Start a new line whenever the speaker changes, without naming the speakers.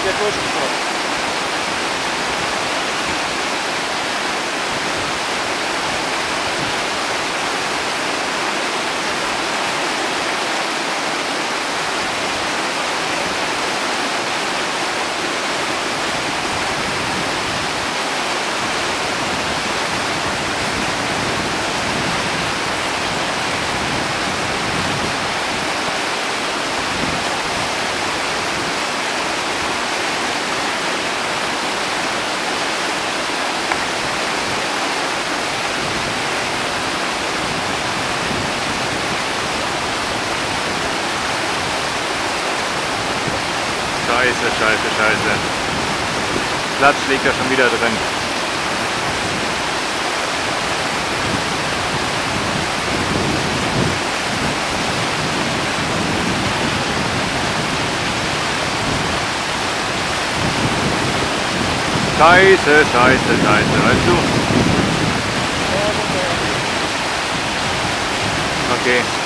тебе тоже плохо.
Scheiße, scheiße, scheiße. Platz liegt ja schon wieder drin. Scheiße, scheiße, scheiße, weißt du? Okay.